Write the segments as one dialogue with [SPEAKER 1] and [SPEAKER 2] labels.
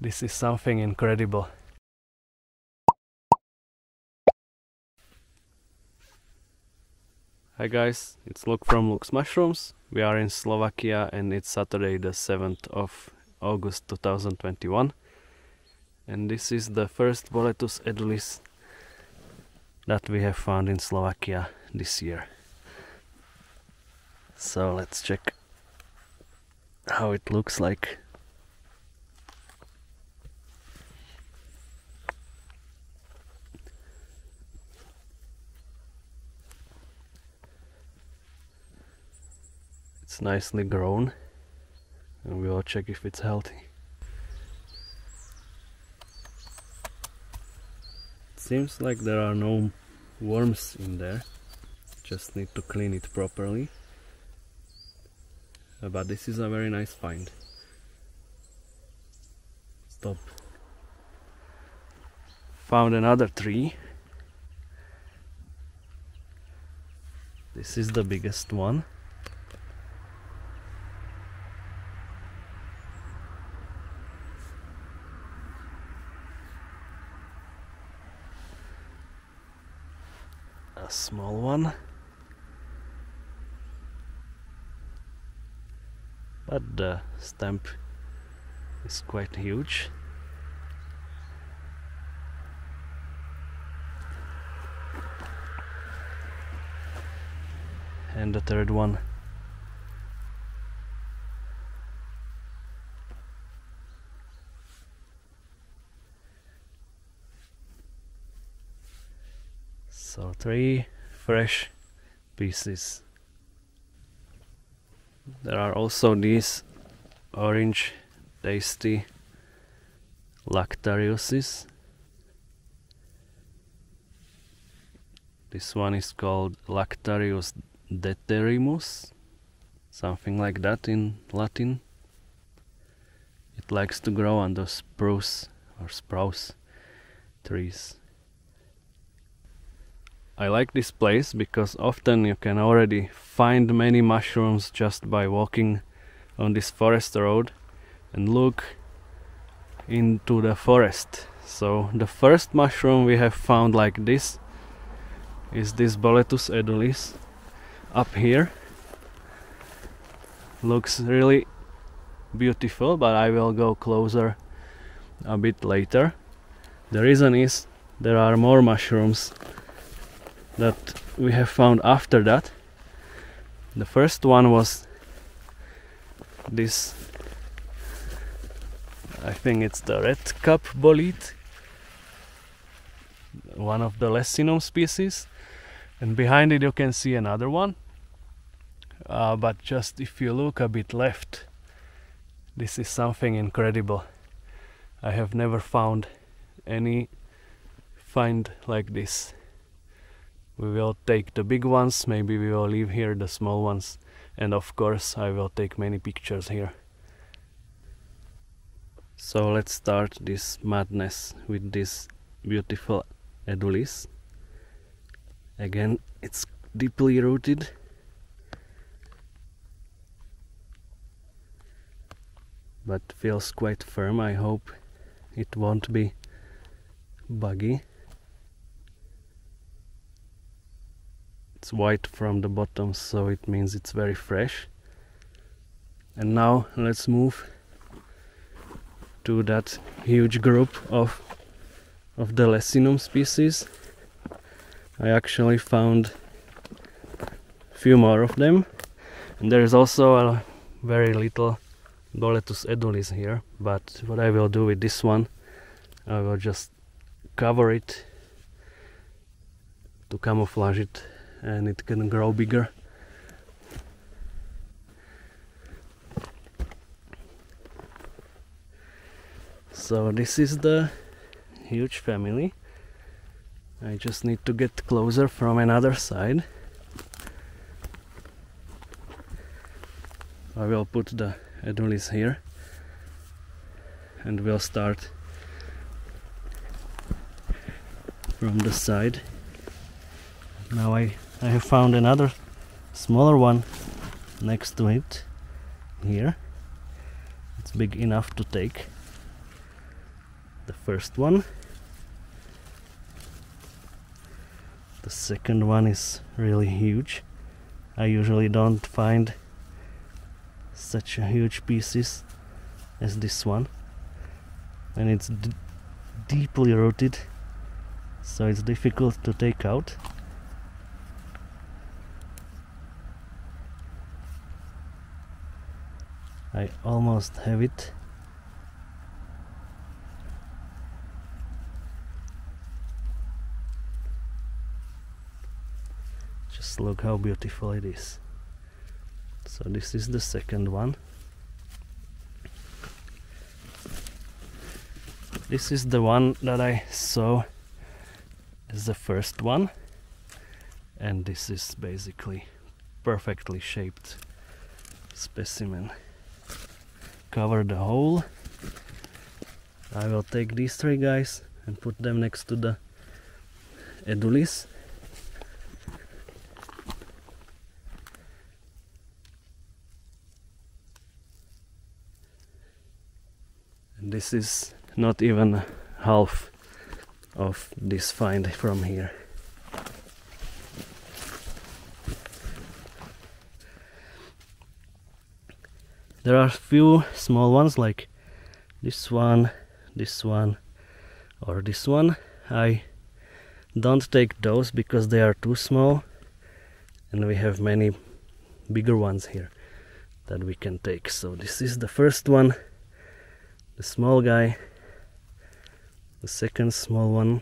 [SPEAKER 1] This is something incredible. Hi guys, it's Luke from Luke's Mushrooms. We are in Slovakia and it's Saturday the 7th of August 2021. And this is the first Boletus edulis that we have found in Slovakia this year. So let's check how it looks like. It's nicely grown and we'll check if it's healthy. It Seems like there are no worms in there, just need to clean it properly. Uh, but this is a very nice find. Stop. Found another tree. This is the biggest one. a small one. But the stamp is quite huge. And the third one. So three fresh pieces. There are also these orange tasty Lactariuses. This one is called Lactarius deterrimus, something like that in Latin. It likes to grow under spruce or spruce trees. I like this place because often you can already find many mushrooms just by walking on this forest road and look into the forest. So the first mushroom we have found like this is this Boletus edulis up here. Looks really beautiful, but I will go closer a bit later. The reason is there are more mushrooms that we have found after that. The first one was this I think it's the red cap bolete one of the Leccinum species. And behind it you can see another one. Uh, but just if you look a bit left this is something incredible. I have never found any find like this we will take the big ones maybe we will leave here the small ones. And of course I will take many pictures here. So let's start this madness with this beautiful edulis. Again it's deeply rooted. But feels quite firm I hope. It won't be buggy it's white from the bottom so it means it's very fresh. And now let's move to that huge group of of the Leccinum species. I actually found a few more of them. And there is also a very little Boletus edulis here but what I will do with this one I will just cover it to camouflage it and it can grow bigger. So this is the huge family. I just need to get closer from another side. I will put the edulis here and we'll start from the side. Now I I have found another smaller one next to it here. It's big enough to take the first one. The second one is really huge. I usually don't find such a huge pieces as this one. And it's deeply rooted so it's difficult to take out I almost have it. Just look how beautiful it is. So this is the second one. This is the one that I saw as the first one. And this is basically perfectly shaped specimen cover the hole I will take these three guys and put them next to the edulis and this is not even half of this find from here. There are a few small ones like this one, this one or this one. I don't take those because they are too small and we have many bigger ones here that we can take. So this is the first one, the small guy the second small one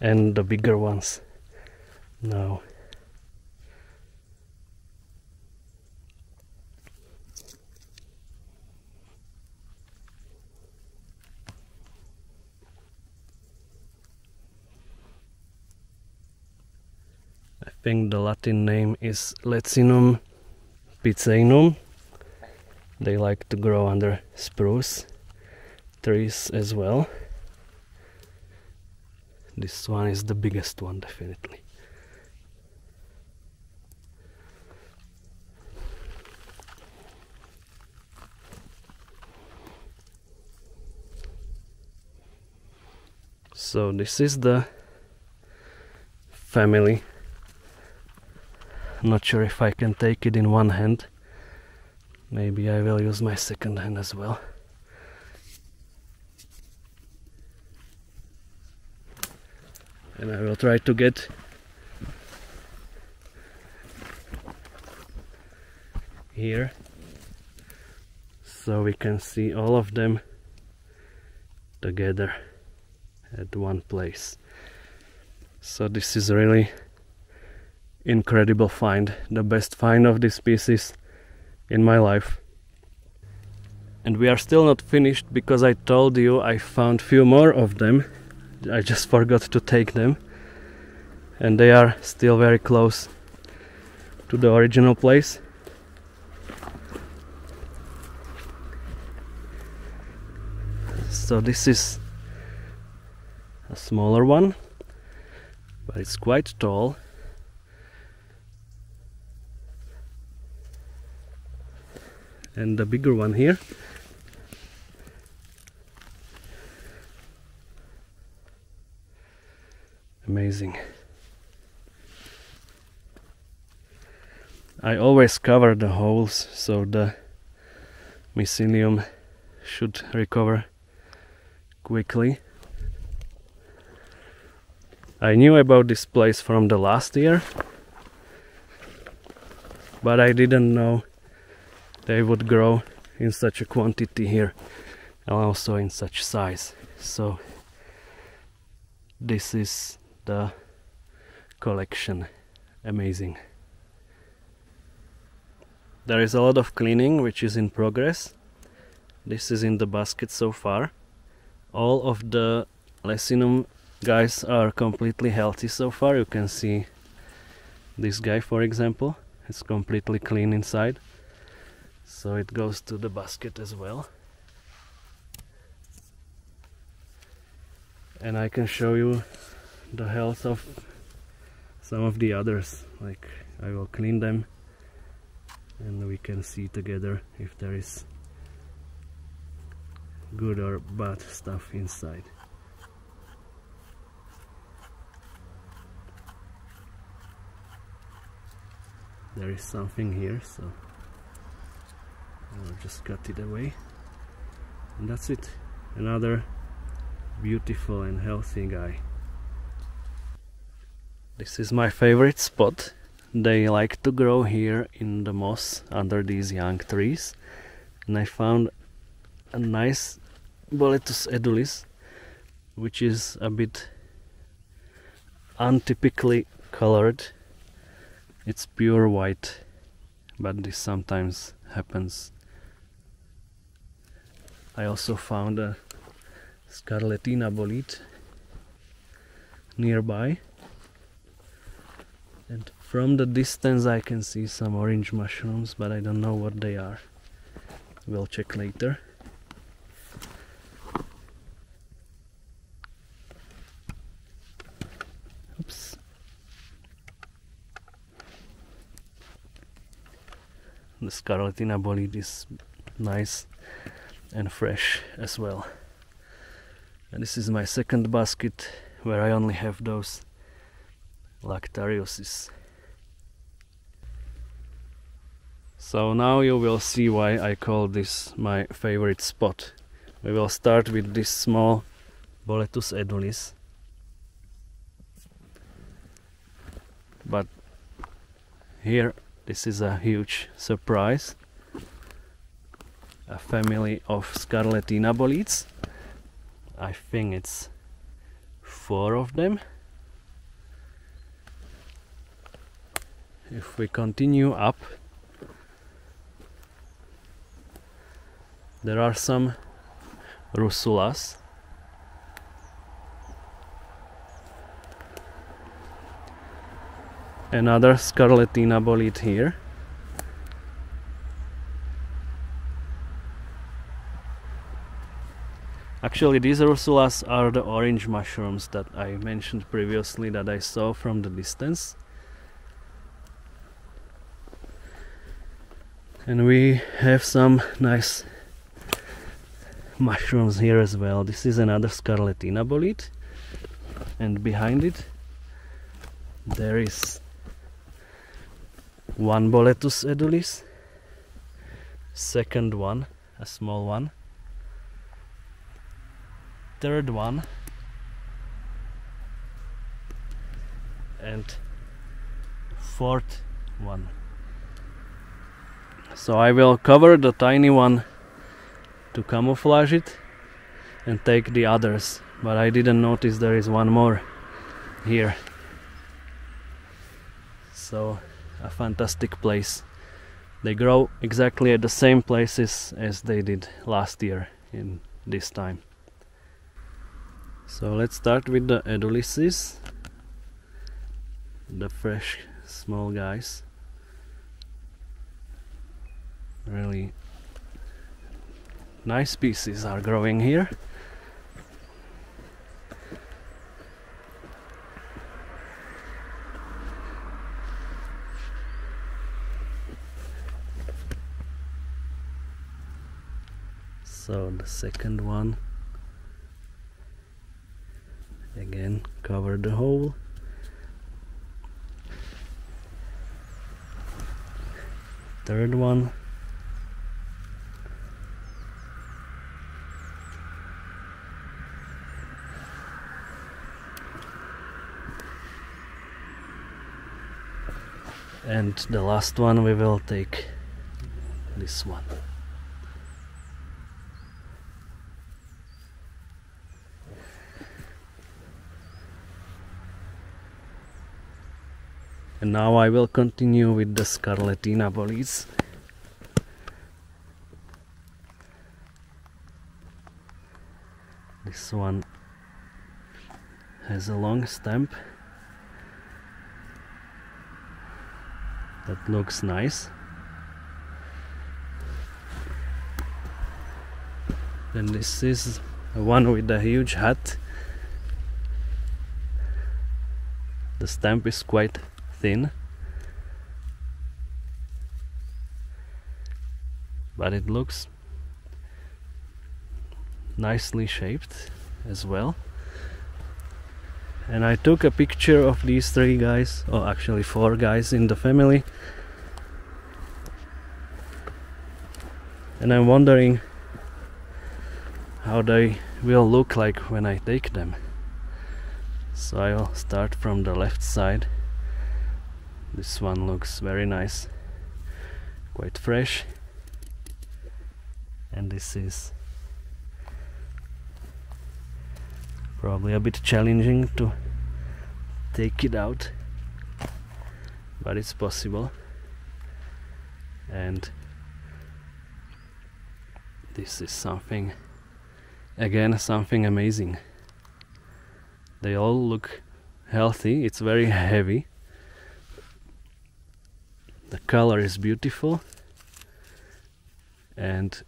[SPEAKER 1] and the bigger ones now I think the Latin name is Leccinum piceinum. They like to grow under spruce trees as well. This one is the biggest one, definitely. So this is the family not sure if I can take it in one hand. Maybe I will use my second hand as well. And I will try to get here so we can see all of them together at one place. So this is really incredible find, the best find of this species in my life. And we are still not finished because I told you I found few more of them. I just forgot to take them. And they are still very close to the original place. So this is a smaller one, but it's quite tall and the bigger one here amazing. I always cover the holes so the mycelium should recover quickly. I knew about this place from the last year but I didn't know they would grow in such a quantity here and also in such size. So this is the collection. Amazing. There is a lot of cleaning which is in progress. This is in the basket so far. All of the Leccinum guys are completely healthy so far. You can see this guy for example it's completely clean inside. So it goes to the basket as well. And I can show you the health of some of the others. Like I will clean them and we can see together if there is good or bad stuff inside. There is something here so I'll just cut it away. And that's it. Another beautiful and healthy guy this is my favorite spot. They like to grow here in the moss under these young trees. And I found a nice Boletus edulis which is a bit untypically colored. It's pure white but this sometimes happens. I also found a Scarletina bolete nearby and from the distance I can see some orange mushrooms but I don't know what they are. We'll check later. Oops. The Scarletina bolete is nice and fresh as well. And this is my second basket where I only have those Lactariuses so now you will see why I call this my favorite spot we will start with this small Boletus edulis but here this is a huge surprise a family of Scarletina boletes. I think it's four of them. If we continue up, there are some russulas. Another Scarletina bolete here. Actually these Russulas are the orange mushrooms that I mentioned previously that I saw from the distance. And we have some nice mushrooms here as well. This is another Scarletina bolete and behind it there is one Boletus edulis, second one, a small one, third one. And fourth one so I will cover the tiny one to camouflage it and take the others. But I didn't notice there is one more here. So a fantastic place. They grow exactly at the same places as they did last year in this time. So let's start with the edulises, the fresh small guys. Really nice species are growing here. So the second one. Again cover the hole. Third one and the last one we will take. This one. And now I will continue with the Scarletina boletes this one has a long stem that looks nice. Then this is one with the huge hat. The stamp is quite thin. But it looks nicely shaped as well and I took a picture of these three guys or actually four guys in the family. And I'm wondering how they will look like when I take them. So I'll start from the left side. This one looks very nice. Quite fresh. And this is probably a bit challenging to take it out but it's possible. And this is something again something amazing. They all look healthy. It's very heavy. The color is beautiful. And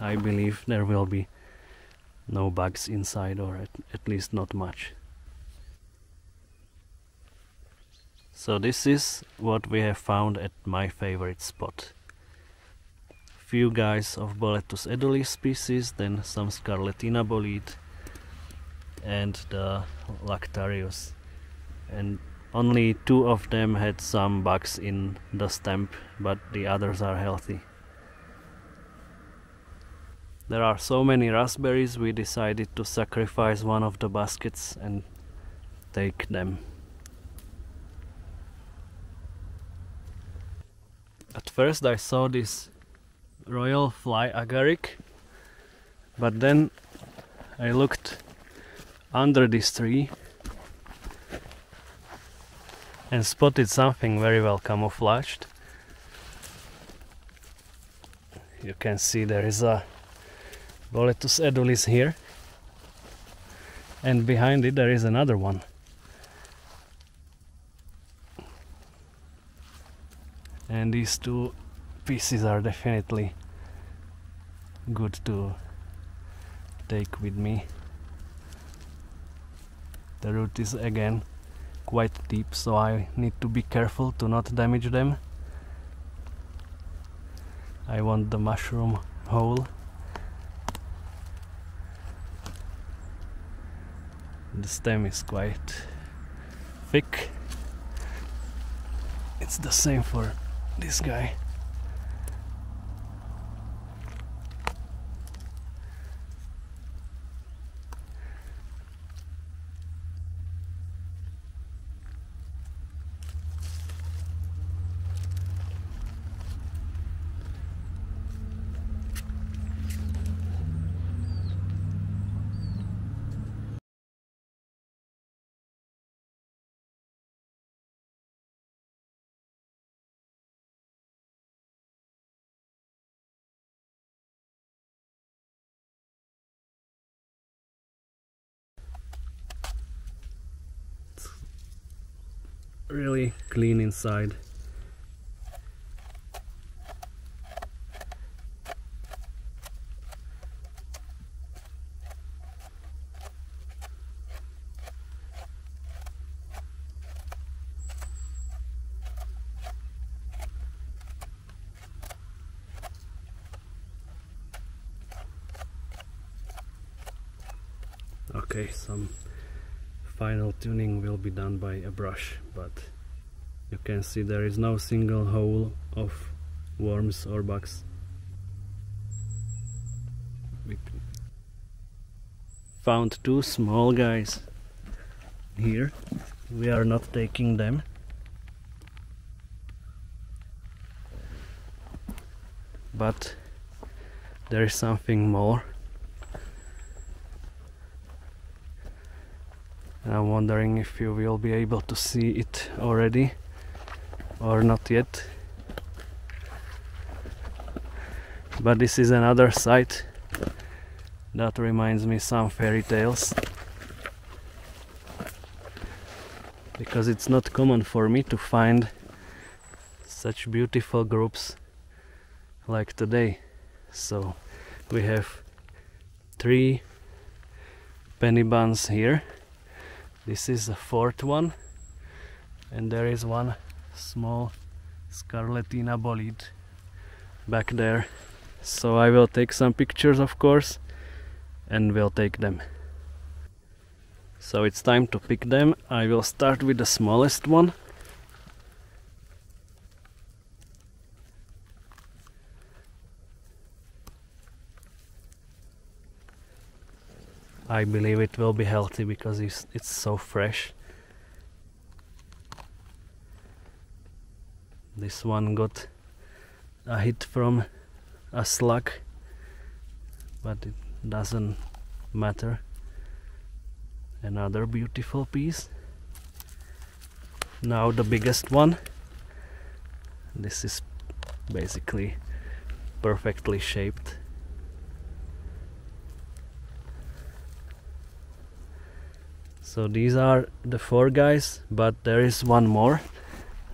[SPEAKER 1] I believe there will be no bugs inside or at, at least not much. So this is what we have found at my favorite spot. Few guys of Boletus edulis species then some Scarletina bolete and the Lactarius. And only two of them had some bugs in the stamp, but the others are healthy. There are so many raspberries, we decided to sacrifice one of the baskets and take them. At first I saw this royal fly agaric, but then I looked under this tree and spotted something very well camouflaged. You can see there is a Boletus edulis here and behind it there is another one. And these two pieces are definitely good to take with me. The root is again quite deep so I need to be careful to not damage them I want the mushroom hole the stem is quite thick. It's the same for this guy really clean inside. Okay some final tuning will be done by a brush but you can see there is no single hole of worms or bugs. We found two small guys here. We are not taking them. But there is something more I'm wondering if you will be able to see it already or not yet. But this is another site that reminds me some fairy tales. Because it's not common for me to find such beautiful groups like today. So we have three penny buns here this is the fourth one. And there is one small Scarletina bolete back there. So I will take some pictures of course and we'll take them. So it's time to pick them. I will start with the smallest one I believe it will be healthy because it's, it's so fresh. This one got a hit from a slug but it doesn't matter. Another beautiful piece. Now the biggest one. This is basically perfectly shaped so these are the four guys but there is one more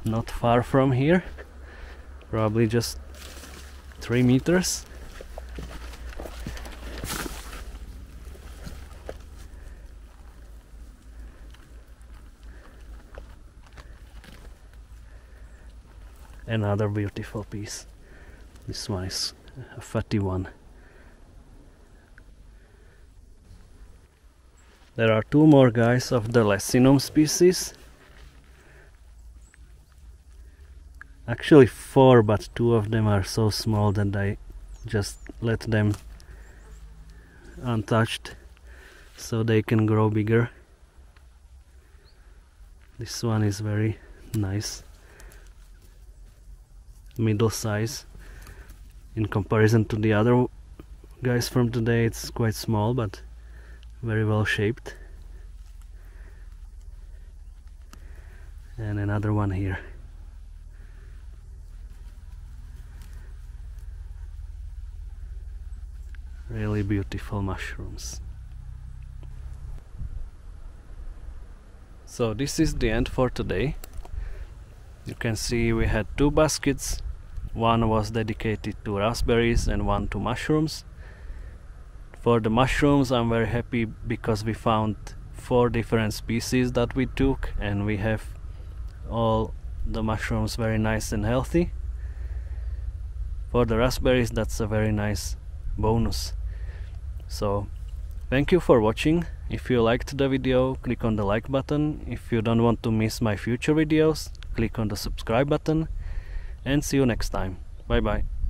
[SPEAKER 1] not far from here. Probably just three meters. Another beautiful piece. This one is a fatty one there are two more guys of the Leccinum species. Actually four but two of them are so small that I just let them untouched so they can grow bigger. This one is very nice. Middle size. In comparison to the other guys from today it's quite small but very well shaped. And another one here. Really beautiful mushrooms. So this is the end for today. You can see we had two baskets. One was dedicated to raspberries and one to mushrooms for the mushrooms I'm very happy because we found four different species that we took and we have all the mushrooms very nice and healthy. For the raspberries that's a very nice bonus. So thank you for watching. If you liked the video click on the like button. If you don't want to miss my future videos click on the subscribe button. And see you next time. Bye bye